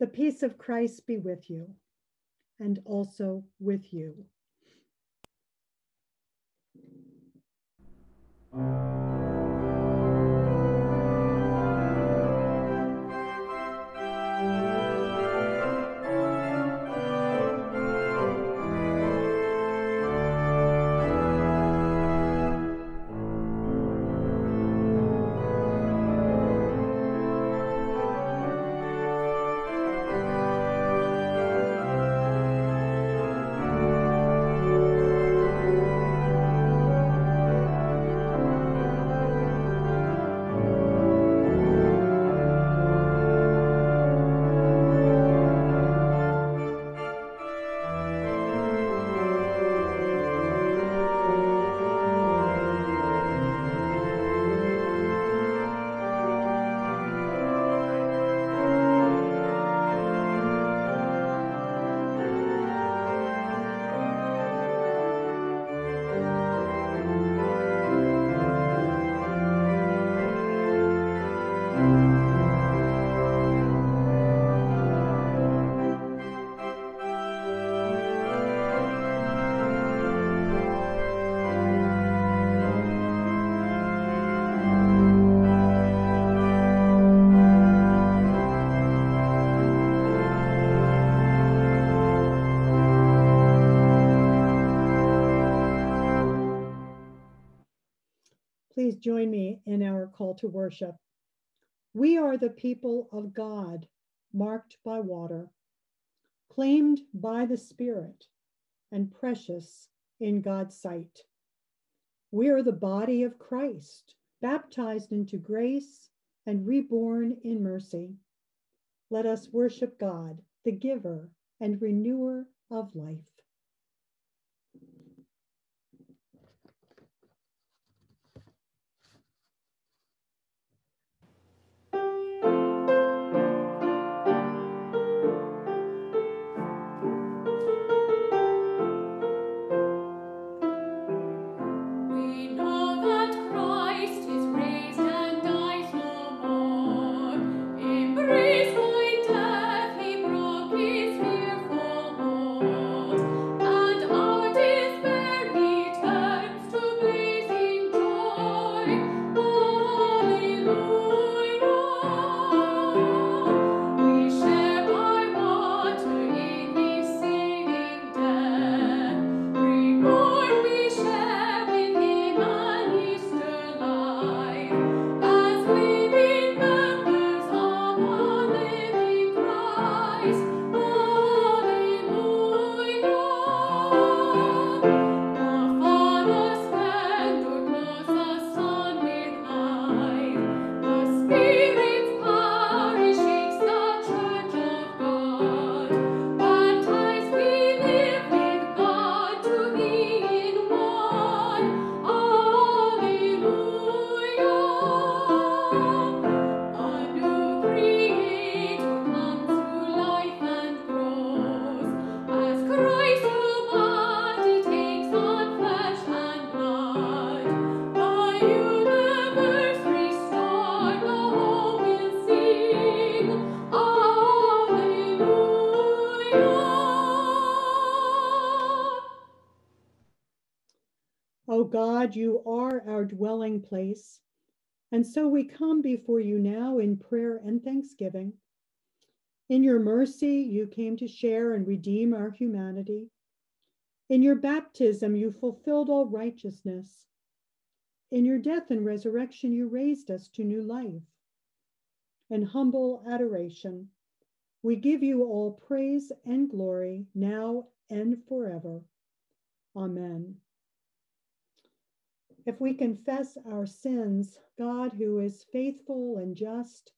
The peace of Christ be with you and also with you. Please join me in our call to worship. We are the people of God, marked by water, claimed by the Spirit, and precious in God's sight. We are the body of Christ, baptized into grace and reborn in mercy. Let us worship God, the giver and renewer of life. Place. And so we come before you now in prayer and thanksgiving. In your mercy, you came to share and redeem our humanity. In your baptism, you fulfilled all righteousness. In your death and resurrection, you raised us to new life. In humble adoration, we give you all praise and glory now and forever. Amen. If we confess our sins, God, who is faithful and just,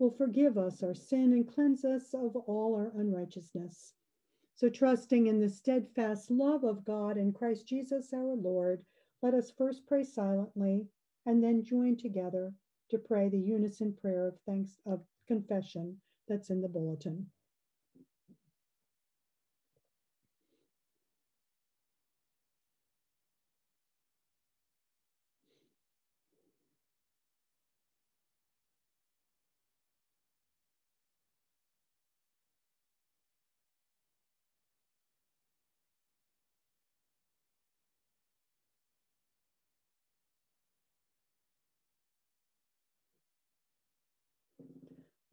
will forgive us our sin and cleanse us of all our unrighteousness. So, trusting in the steadfast love of God and Christ Jesus our Lord, let us first pray silently and then join together to pray the unison prayer of thanks of confession that's in the bulletin.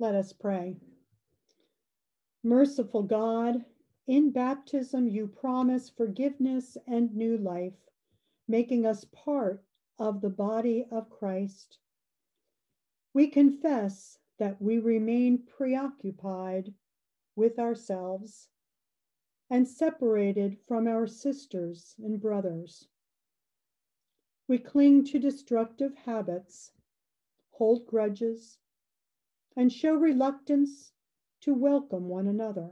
Let us pray. Merciful God, in baptism you promise forgiveness and new life, making us part of the body of Christ. We confess that we remain preoccupied with ourselves and separated from our sisters and brothers. We cling to destructive habits, hold grudges, and show reluctance to welcome one another.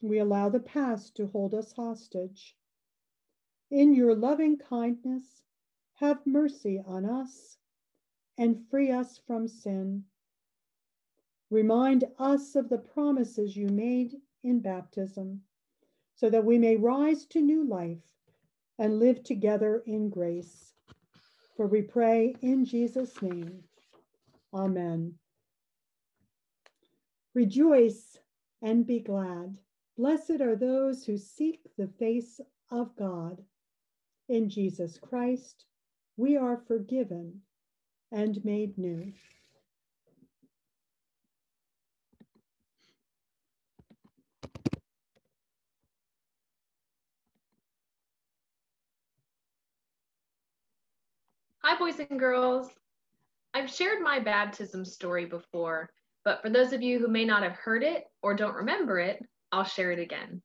We allow the past to hold us hostage. In your loving kindness, have mercy on us and free us from sin. Remind us of the promises you made in baptism so that we may rise to new life and live together in grace. For we pray in Jesus' name. Amen. Rejoice and be glad. Blessed are those who seek the face of God. In Jesus Christ, we are forgiven and made new. Hi, boys and girls. I've shared my baptism story before, but for those of you who may not have heard it or don't remember it, I'll share it again.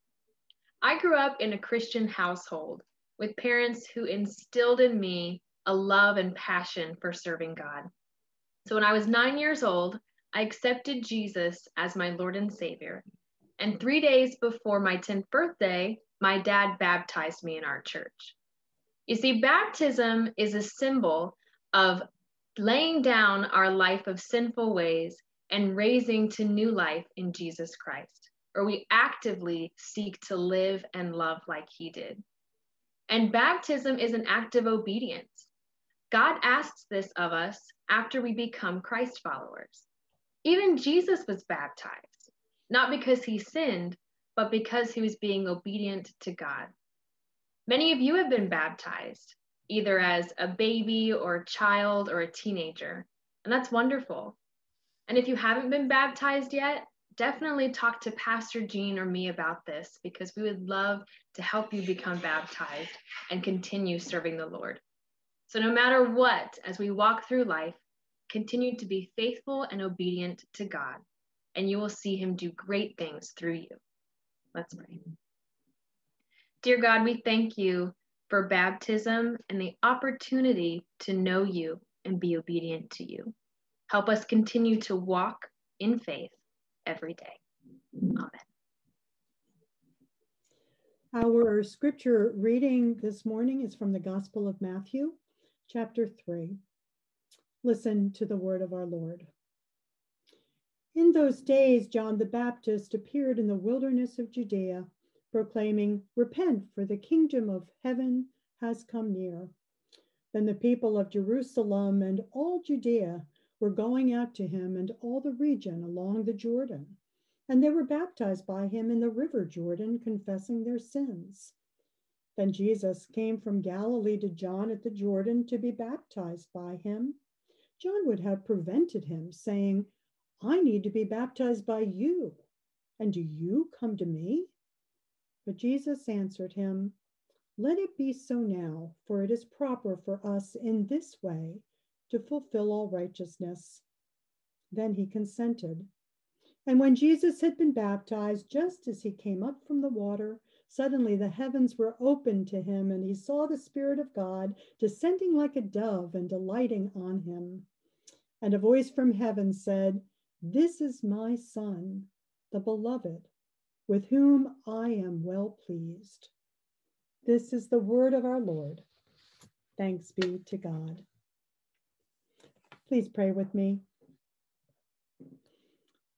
I grew up in a Christian household with parents who instilled in me a love and passion for serving God. So when I was nine years old, I accepted Jesus as my Lord and Savior. And three days before my 10th birthday, my dad baptized me in our church. You see, baptism is a symbol of laying down our life of sinful ways and raising to new life in Jesus Christ, or we actively seek to live and love like he did. And baptism is an act of obedience. God asks this of us after we become Christ followers. Even Jesus was baptized, not because he sinned, but because he was being obedient to God. Many of you have been baptized, either as a baby or a child or a teenager, and that's wonderful. And if you haven't been baptized yet, definitely talk to Pastor Jean or me about this because we would love to help you become baptized and continue serving the Lord. So, no matter what, as we walk through life, continue to be faithful and obedient to God, and you will see Him do great things through you. Let's pray. Dear God, we thank you for baptism and the opportunity to know you and be obedient to you. Help us continue to walk in faith every day. Amen. Our scripture reading this morning is from the Gospel of Matthew, chapter 3. Listen to the word of our Lord. In those days, John the Baptist appeared in the wilderness of Judea proclaiming, Repent, for the kingdom of heaven has come near. Then the people of Jerusalem and all Judea were going out to him and all the region along the Jordan. And they were baptized by him in the river Jordan, confessing their sins. Then Jesus came from Galilee to John at the Jordan to be baptized by him. John would have prevented him, saying, I need to be baptized by you, and do you come to me? But Jesus answered him, Let it be so now, for it is proper for us in this way to fulfill all righteousness. Then he consented. And when Jesus had been baptized, just as he came up from the water, suddenly the heavens were opened to him, and he saw the Spirit of God descending like a dove and alighting on him. And a voice from heaven said, This is my Son, the beloved with whom I am well pleased. This is the word of our Lord. Thanks be to God. Please pray with me.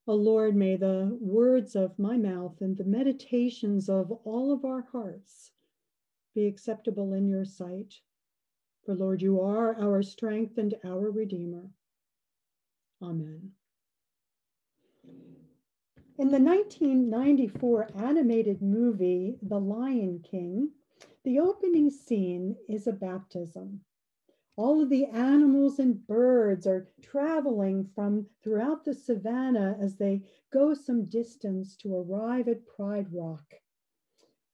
O Lord, may the words of my mouth and the meditations of all of our hearts be acceptable in your sight. For Lord, you are our strength and our Redeemer. Amen. In the 1994 animated movie, The Lion King, the opening scene is a baptism. All of the animals and birds are traveling from throughout the savannah as they go some distance to arrive at Pride Rock.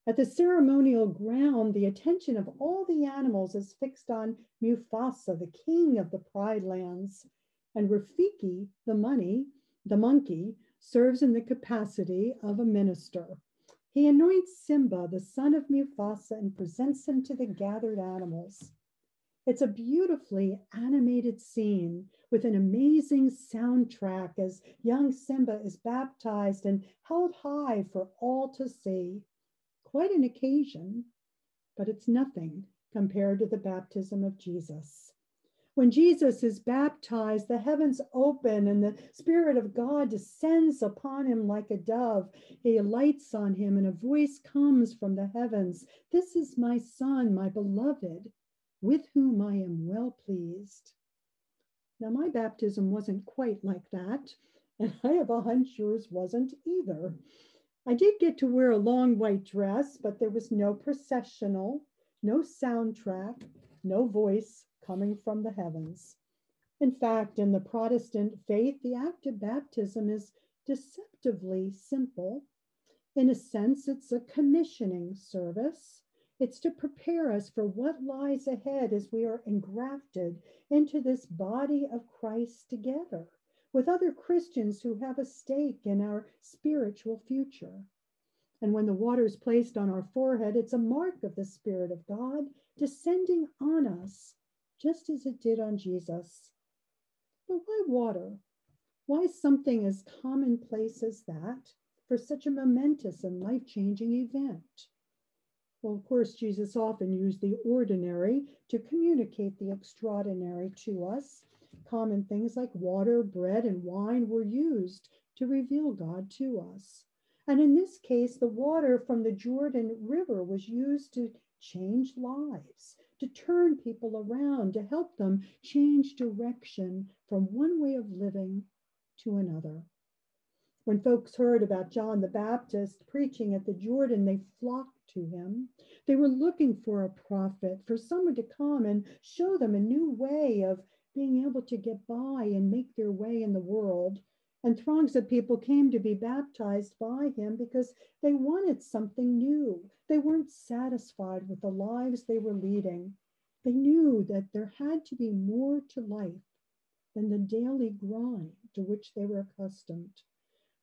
At the ceremonial ground, the attention of all the animals is fixed on Mufasa, the king of the Pride Lands, and Rafiki, the money, the monkey, serves in the capacity of a minister. He anoints Simba, the son of Mufasa, and presents him to the gathered animals. It's a beautifully animated scene with an amazing soundtrack as young Simba is baptized and held high for all to see. Quite an occasion, but it's nothing compared to the baptism of Jesus. When Jesus is baptized, the heavens open and the Spirit of God descends upon him like a dove. He alights on him, and a voice comes from the heavens This is my Son, my beloved with whom I am well pleased. Now, my baptism wasn't quite like that, and I have a hunch yours wasn't either. I did get to wear a long white dress, but there was no processional, no soundtrack, no voice coming from the heavens. In fact, in the Protestant faith, the act of baptism is deceptively simple. In a sense, it's a commissioning service it's to prepare us for what lies ahead as we are engrafted into this body of Christ together with other Christians who have a stake in our spiritual future. And when the water is placed on our forehead, it's a mark of the Spirit of God descending on us, just as it did on Jesus. But why water? Why something as commonplace as that for such a momentous and life changing event? Well, of course, Jesus often used the ordinary to communicate the extraordinary to us. Common things like water, bread, and wine were used to reveal God to us. And in this case, the water from the Jordan River was used to change lives, to turn people around, to help them change direction from one way of living to another. When folks heard about John the Baptist preaching at the Jordan, they flocked to him. They were looking for a prophet, for someone to come and show them a new way of being able to get by and make their way in the world. And throngs of people came to be baptized by him because they wanted something new. They weren't satisfied with the lives they were leading. They knew that there had to be more to life than the daily grind to which they were accustomed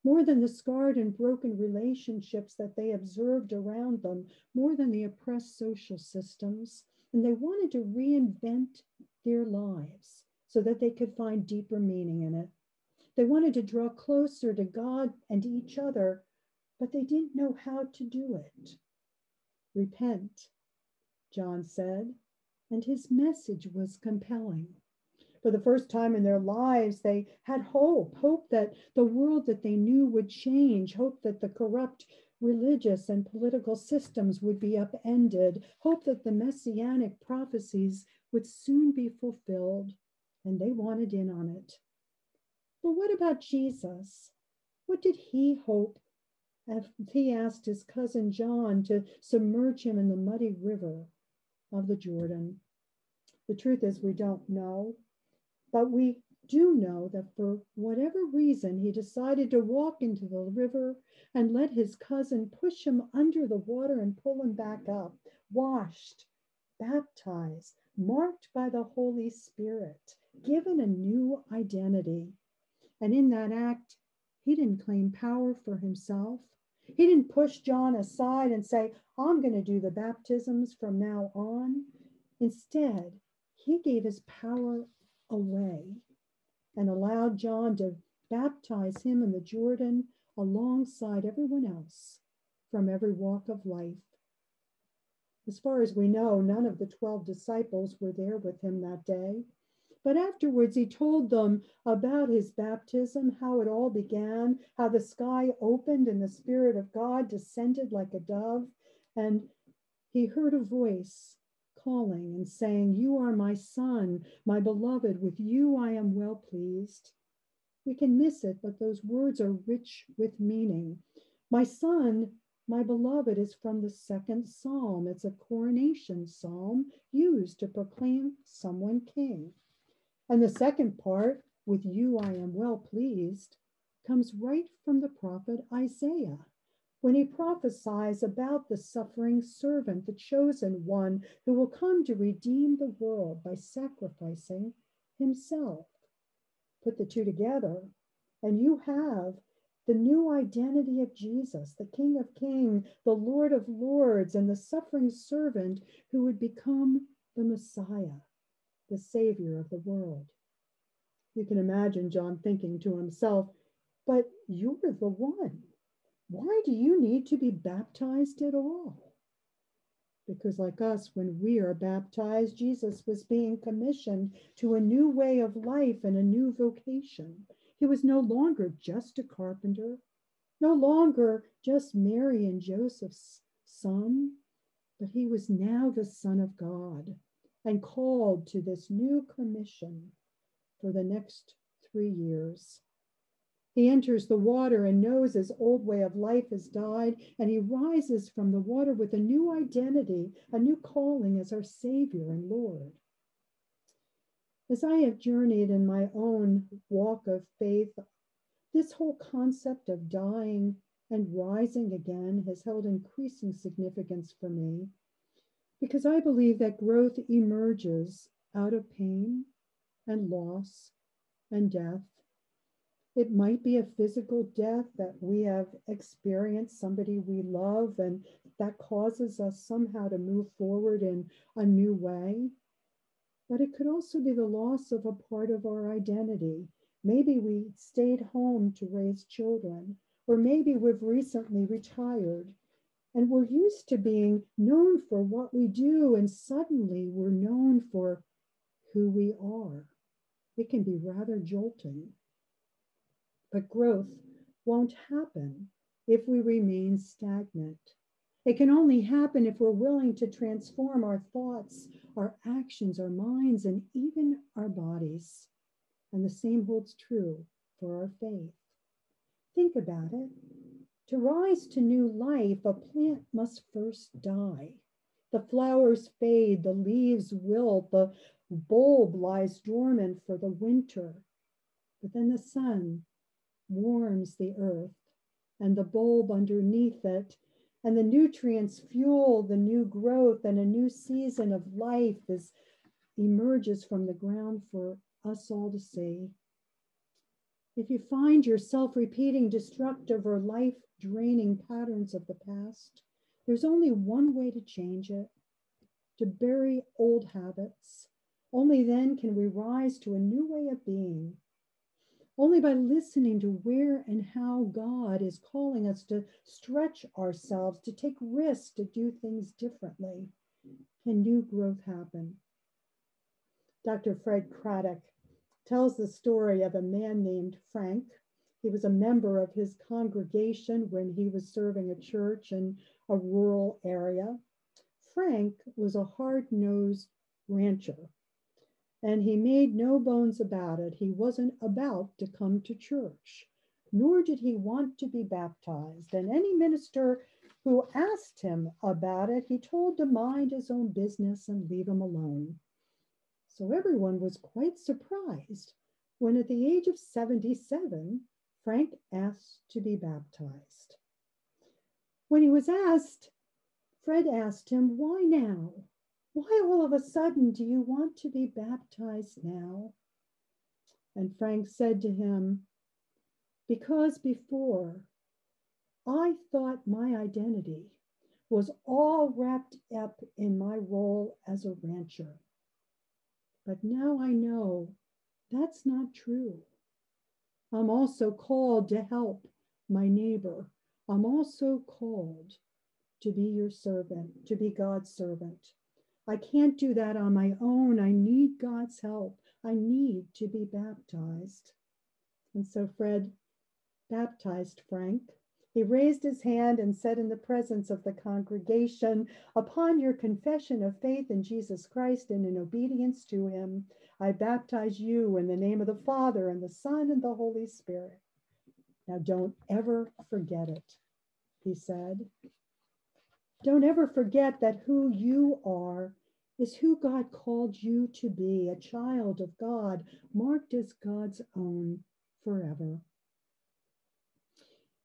more than the scarred and broken relationships that they observed around them, more than the oppressed social systems. And they wanted to reinvent their lives so that they could find deeper meaning in it. They wanted to draw closer to God and to each other, but they didn't know how to do it. Repent, John said, and his message was compelling for the first time in their lives, they had hope hope that the world that they knew would change, hope that the corrupt religious and political systems would be upended, hope that the messianic prophecies would soon be fulfilled, and they wanted in on it. But what about Jesus? What did he hope as he asked his cousin John to submerge him in the muddy river of the Jordan? The truth is, we don't know. But we do know that for whatever reason, he decided to walk into the river and let his cousin push him under the water and pull him back up, washed, baptized, marked by the Holy Spirit, given a new identity. And in that act, he didn't claim power for himself. He didn't push John aside and say, I'm going to do the baptisms from now on. Instead, he gave his power away and allowed John to baptize him in the Jordan alongside everyone else from every walk of life. As far as we know, none of the 12 disciples were there with him that day. But afterwards, he told them about his baptism, how it all began, how the sky opened and the Spirit of God descended like a dove. And he heard a voice calling and saying, You are my son, my beloved, with you I am well pleased. We can miss it, but those words are rich with meaning. My son my beloved, is from the second psalm. It's a coronation psalm used to proclaim someone king. And the second part, with you I am well pleased, comes right from the prophet Isaiah when he prophesies about the suffering servant, the chosen one who will come to redeem the world by sacrificing himself. Put the two together, and you have the new identity of Jesus, the King of Kings, the Lord of Lords, and the suffering servant who would become the Messiah, the Savior of the world. You can imagine John thinking to himself, but you're the one why do you need to be baptized at all? Because, like us, when we are baptized, Jesus was being commissioned to a new way of life and a new vocation. He was no longer just a carpenter, no longer just Mary and Joseph's son, but he was now the Son of God and called to this new commission for the next three years. He enters the water and knows his old way of life has died, and he rises from the water with a new identity, a new calling as our Savior and Lord. As I have journeyed in my own walk of faith, this whole concept of dying and rising again has held increasing significance for me because I believe that growth emerges out of pain and loss and death it might be a physical death that we have experienced, somebody we love, and that causes us somehow to move forward in a new way. But it could also be the loss of a part of our identity. Maybe we stayed home to raise children, or maybe we've recently retired and we're used to being known for what we do, and suddenly we're known for who we are. It can be rather jolting. But growth won't happen if we remain stagnant. It can only happen if we're willing to transform our thoughts, our actions, our minds, and even our bodies. And the same holds true for our faith. Think about it. To rise to new life, a plant must first die. The flowers fade, the leaves wilt, the bulb lies dormant for the winter. But then the sun warms the earth and the bulb underneath it. And the nutrients fuel the new growth, and a new season of life is, emerges from the ground for us all to see. If you find yourself repeating destructive or life draining patterns of the past, there's only one way to change it to bury old habits. Only then can we rise to a new way of being only by listening to where and how God is calling us to stretch ourselves, to take risks, to do things differently, can new growth happen. Dr. Fred Craddock tells the story of a man named Frank. He was a member of his congregation when he was serving a church in a rural area. Frank was a hard nosed rancher and he made no bones about it. He wasn't about to come to church, nor did he want to be baptized. And any minister who asked him about it, he told to mind his own business and leave him alone. So everyone was quite surprised when, at the age of 77, Frank asked to be baptized. When he was asked, Fred asked him, Why now? Why all of a sudden do you want to be baptized now? And Frank said to him, Because before I thought my identity was all wrapped up in my role as a rancher. But now I know that's not true. I'm also called to help my neighbor. I'm also called to be your servant, to be God's servant. I can't do that on my own. I need God's help. I need to be baptized. And so Fred baptized Frank. He raised his hand and said in the presence of the congregation, Upon your confession of faith in Jesus Christ and in obedience to him, I baptize you in the name of the Father and the Son and the Holy Spirit. Now, don't ever forget it. he said. Don't ever forget that who you are is who God called you to be, a child of God, marked as God's own forever.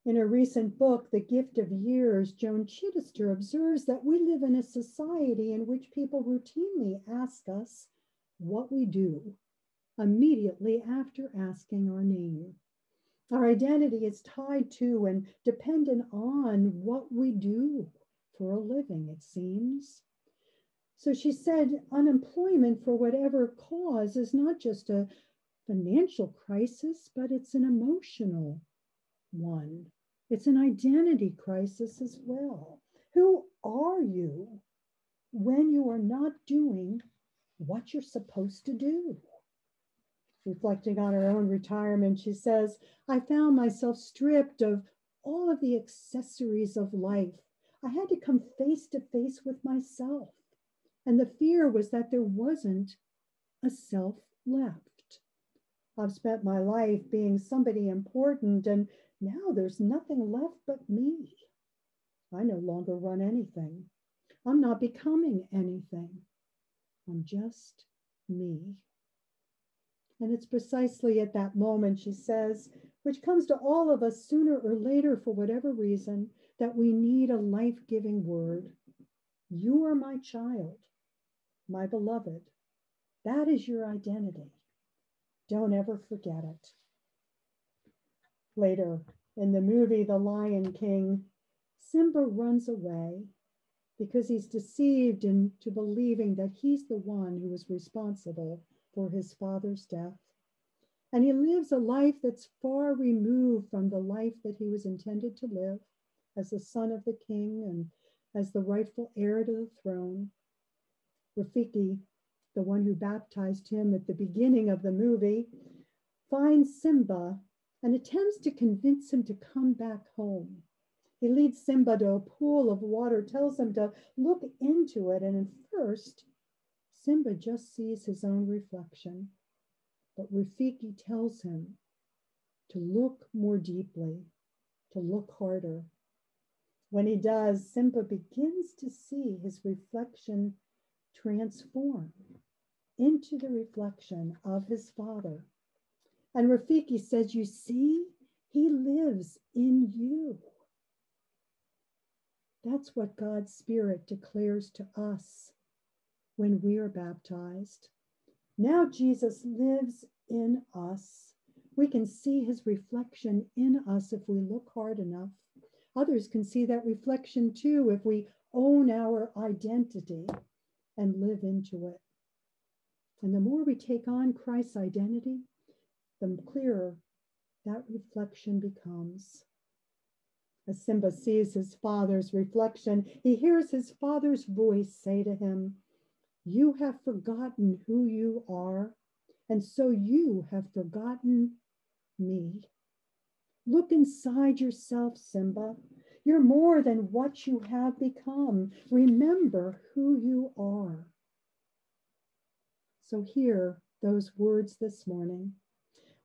In a recent book, The Gift of Years, Joan Chittister observes that we live in a society in which people routinely ask us what we do immediately after asking our name. Our identity is tied to and dependent on what we do for a living, it seems. So she said unemployment for whatever cause is not just a financial crisis, but it's an emotional one. It's an identity crisis as well. Who are you when you are not doing what you're supposed to do? Reflecting on her own retirement, she says, I found myself stripped of all of the accessories of life. I had to come face to face with myself. And the fear was that there wasn't a self left. I've spent my life being somebody important, and now there's nothing left but me. I no longer run anything. I'm not becoming anything. I'm just me. And it's precisely at that moment, she says, which comes to all of us sooner or later for whatever reason, that we need a life giving word. You are my child, my beloved. That is your identity. Don't ever forget it. Later in the movie The Lion King, Simba runs away because he's deceived into believing that he's the one who was responsible for his father's death. And he lives a life that's far removed from the life that he was intended to live as the son of the king and as the rightful heir to the throne. Rafiki, the one who baptized him at the beginning of the movie, finds Simba and attempts to convince him to come back home. He leads Simba to a pool of water, tells him to look into it, and at first, Simba just sees his own reflection. But Rafiki tells him to look more deeply, to look harder. When he does, Simba begins to see his reflection transform into the reflection of his father. And Rafiki says, You see, he lives in you. That's what God's Spirit declares to us when we are baptized. Now Jesus lives in us. We can see his reflection in us if we look hard enough. Others can see that reflection too if we own our identity and live into it. And the more we take on Christ's identity, the clearer that reflection becomes. As Simba sees his father's reflection, he hears his father's voice say to him, You have forgotten who you are, and so you have forgotten me. Look inside yourself, Simba. You're more than what you have become. Remember who you are. So, hear those words this morning.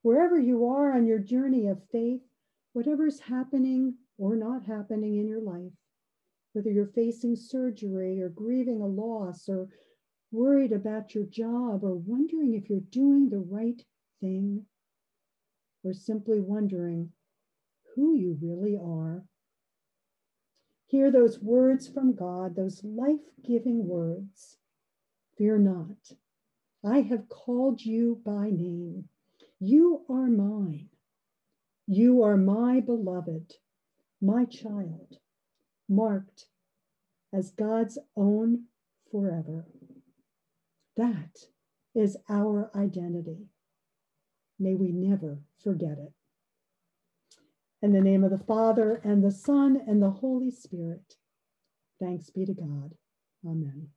Wherever you are on your journey of faith, whatever's happening or not happening in your life, whether you're facing surgery or grieving a loss or worried about your job or wondering if you're doing the right thing, or simply wondering who you really are. Hear those words from God, those life giving words. Fear not. I have called you by name. You are mine. You are my beloved my child, marked as God's own forever. That is our identity. May we never forget it. In the name of the Father, and the Son, and the Holy Spirit, thanks be to God. Amen.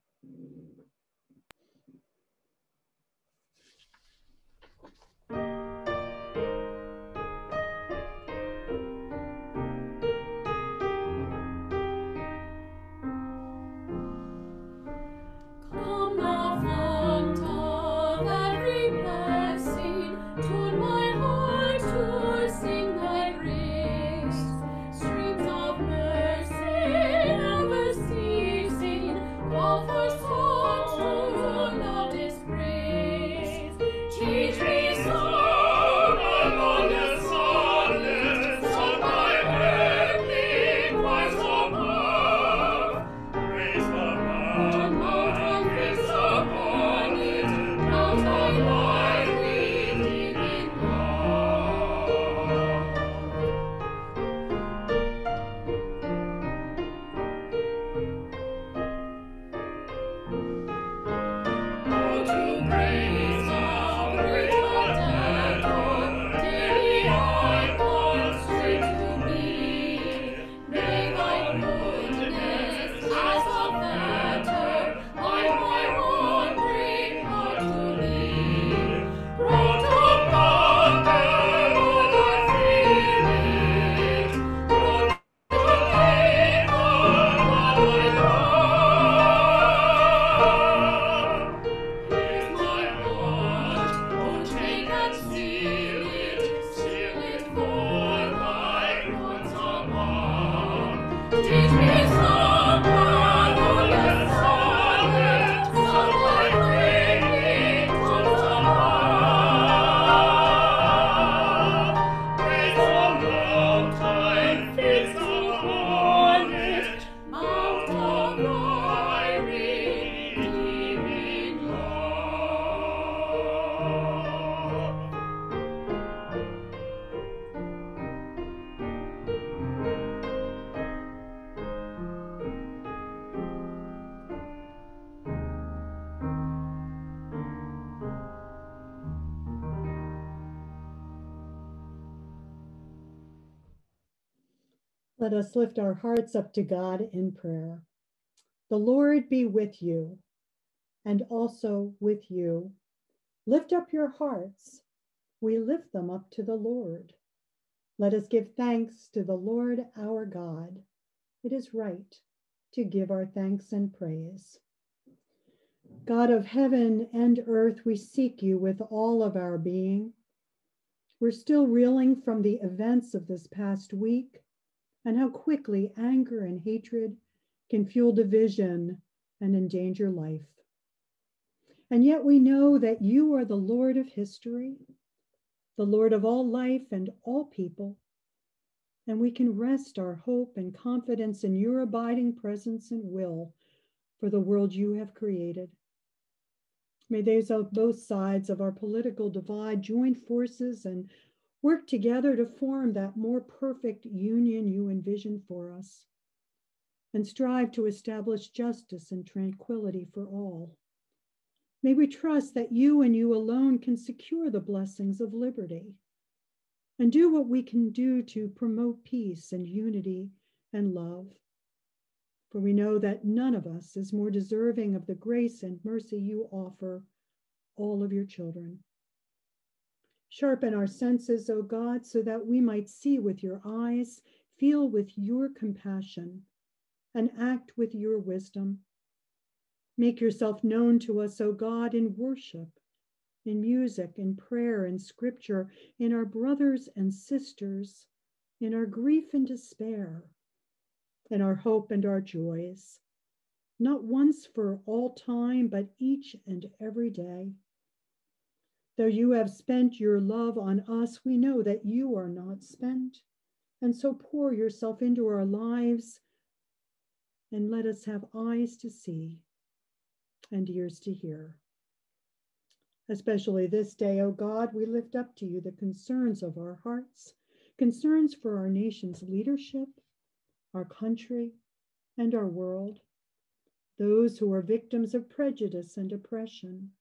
Us lift our hearts up to God in prayer. The Lord be with you and also with you. Lift up your hearts. We lift them up to the Lord. Let us give thanks to the Lord our God. It is right to give our thanks and praise. God of heaven and earth, we seek you with all of our being. We're still reeling from the events of this past week and how quickly anger and hatred can fuel division and endanger life. And yet we know that you are the Lord of history, the Lord of all life and all people. And we can rest our hope and confidence in your abiding presence and will for the world you have created. May those of both sides of our political divide join forces and work together to form that more perfect union you envision for us, and strive to establish justice and tranquility for all. May we trust that you and you alone can secure the blessings of liberty and do what we can do to promote peace and unity and love. For we know that none of us is more deserving of the grace and mercy you offer all of your children. Sharpen our senses, O God, so that we might see with your eyes, feel with your compassion, and act with your wisdom. Make yourself known to us, O God, in worship, in music, in prayer, in scripture, in our brothers and sisters, in our grief and despair, in our hope and our joys, not once for all time, but each and every day. Though you have spent your love on us, we know that you are not spent. And so pour yourself into our lives and let us have eyes to see and ears to hear. Especially this day, O God, we lift up to you the concerns of our hearts, concerns for our nation's leadership, our country, and our world, those who are victims of prejudice and oppression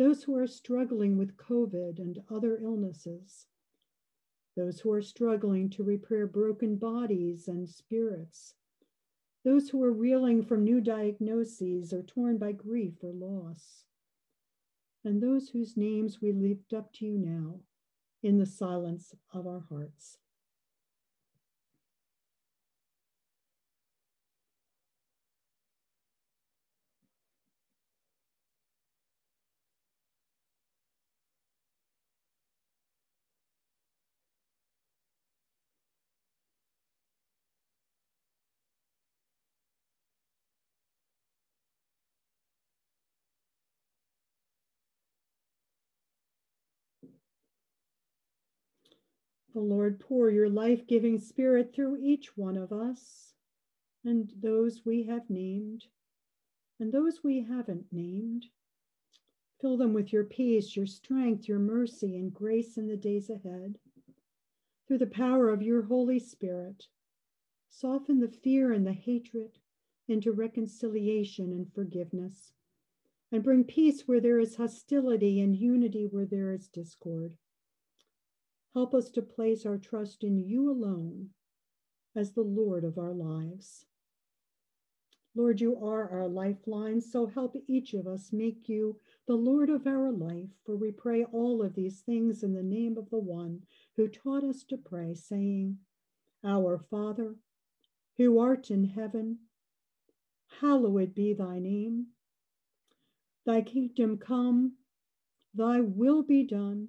those who are struggling with COVID and other illnesses, those who are struggling to repair broken bodies and spirits, those who are reeling from new diagnoses or torn by grief or loss, and those whose names we lift up to you now in the silence of our hearts. The Lord, pour your life giving spirit through each one of us and those we have named and those we haven't named. Fill them with your peace, your strength, your mercy, and grace in the days ahead. Through the power of your Holy Spirit, soften the fear and the hatred into reconciliation and forgiveness, and bring peace where there is hostility and unity where there is discord. Help us to place our trust in you alone as the Lord of our lives. Lord, you are our lifeline, so help each of us make you the Lord of our life. For we pray all of these things in the name of the one who taught us to pray, saying, Our Father, who art in heaven, hallowed be thy name. Thy kingdom come, thy will be done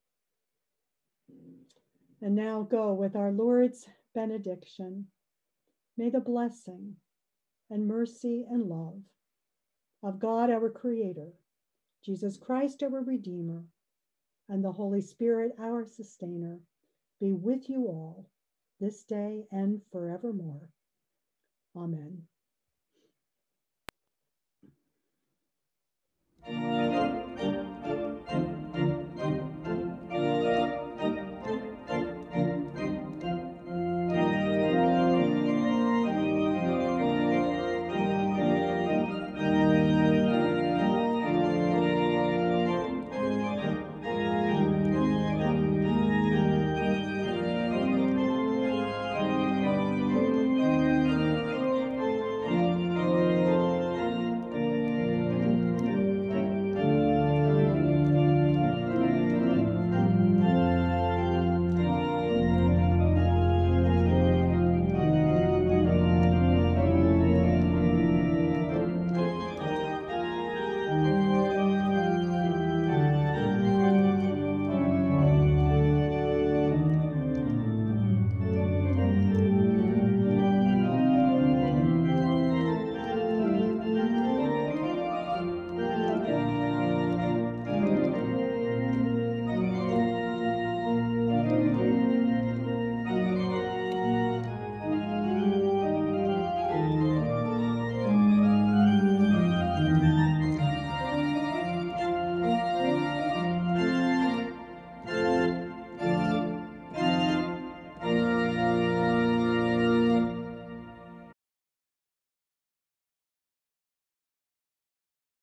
And now go with our Lord's benediction. May the blessing and mercy and love of God our Creator, Jesus Christ our Redeemer, and the Holy Spirit our Sustainer be with you all this day and forevermore. Amen.